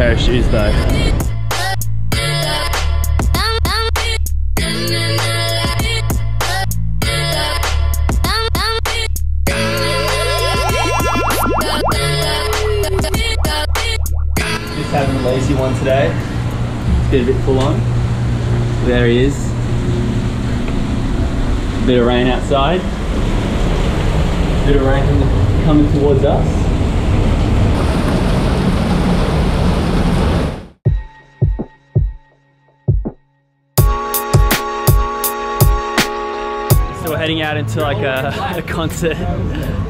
pair of shoes though. Just having a lazy one today. It's been a bit full on. There he is. A bit of rain outside. A bit of rain coming towards us. Heading out into like a, a concert,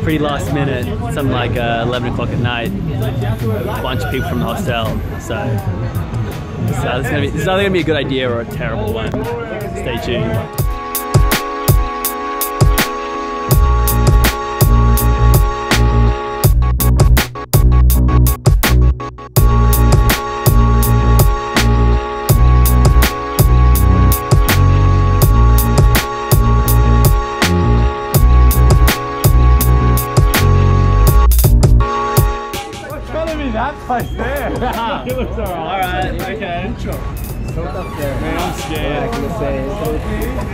pretty last minute, something like uh, 11 o'clock at night. A bunch of people from the hostel. So, so this, is gonna be, this is either gonna be a good idea or a terrible one. Stay tuned.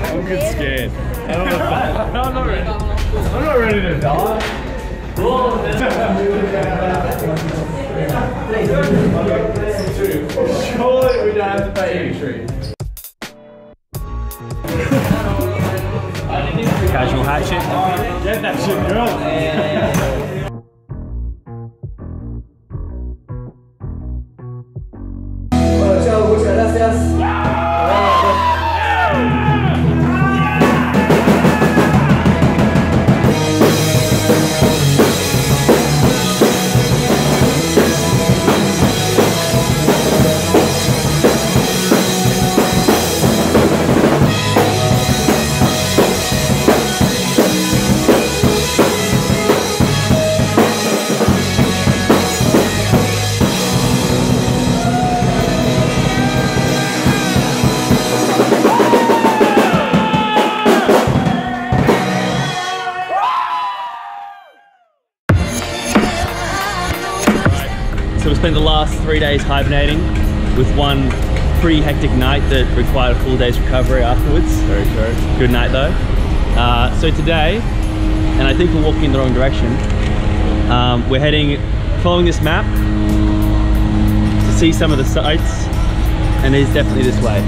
I'm good scared. I don't know if that- I'm not ready. I'm not ready to die. Surely we don't have to pay entry. Casual hatchet. Get that shit, girl. Spent the last three days hibernating with one pretty hectic night that required a full day's recovery afterwards. Very true. Good night though. Uh, so today, and I think we're walking in the wrong direction, um, we're heading, following this map to see some of the sites, and it is definitely this way.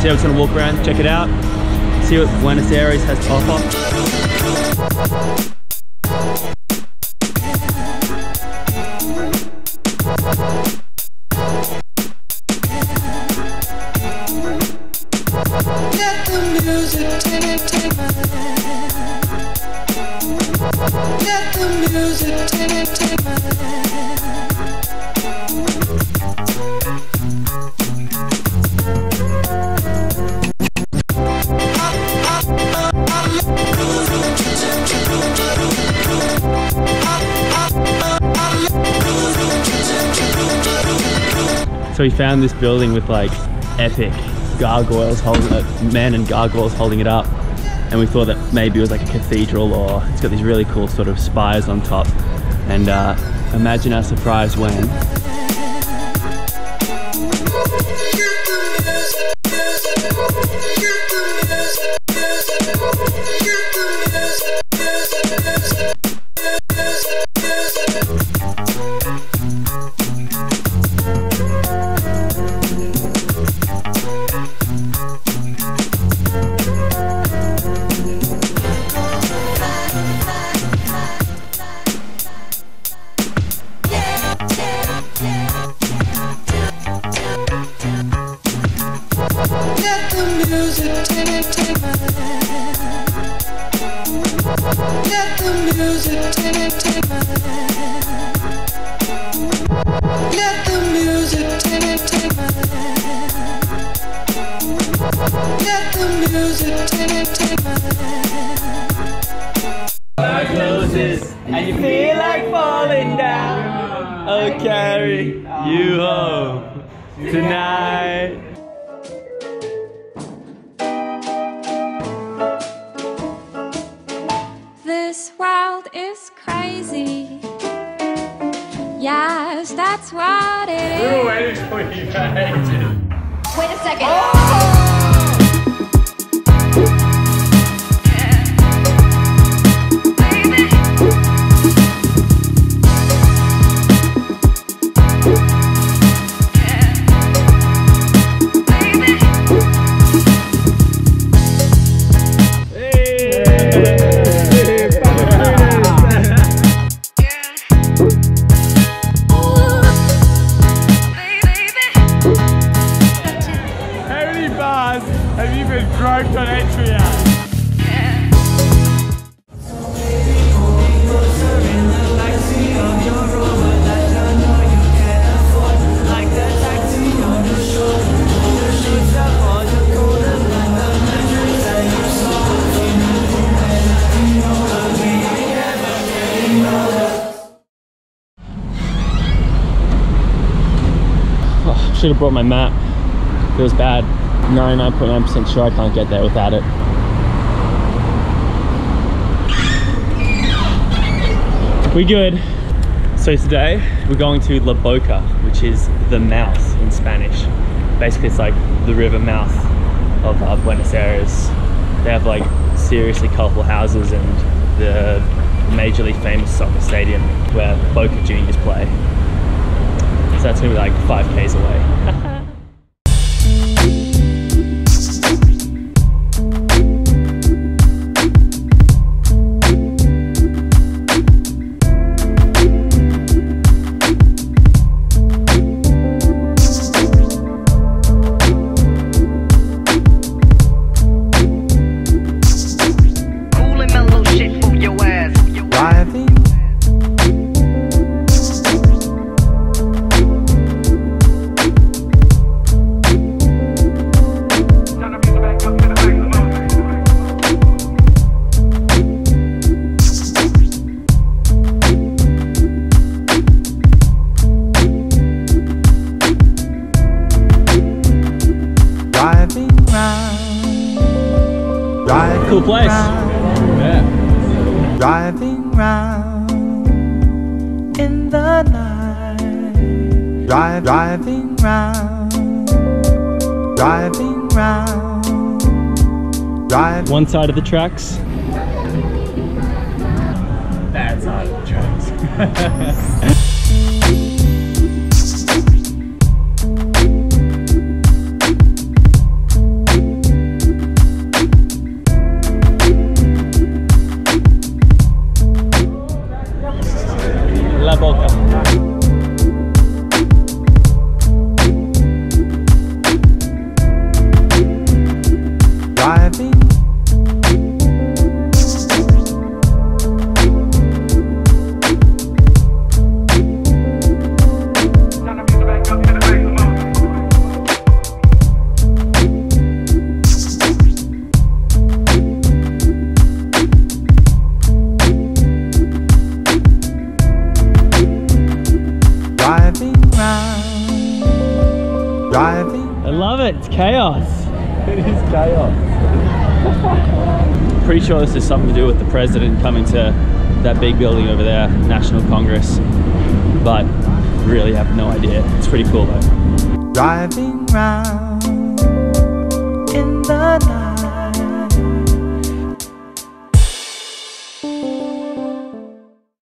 So yeah, we're just gonna walk around, check it out, see what Buenos Aires has to offer. we found this building with like epic gargoyles holding it, uh, men and gargoyles holding it up. And we thought that maybe it was like a cathedral or it's got these really cool sort of spires on top. And uh, imagine our surprise when. Closes and you feel like falling down. Oh, I'll carry you home tonight. This world is crazy. Yes, that's what it is. waiting for you guys. Wait a second. Should have brought my map. It was bad. 99.9% sure I can't get there without it. We good. So today we're going to La Boca, which is the mouth in Spanish. Basically, it's like the river mouth of uh, Buenos Aires. They have like seriously colorful houses and the majorly famous soccer stadium where Boca Juniors play. So that's gonna be like five k's away. Driving Cool place. round. Yeah. Driving round in the night. Drive, driving round. Driving round. Drive. One side of the tracks. That's out of the tracks. pretty sure this is something to do with the president coming to that big building over there, National Congress. But really have no idea. It's pretty cool though. Driving round in the night.